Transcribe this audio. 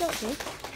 Okay.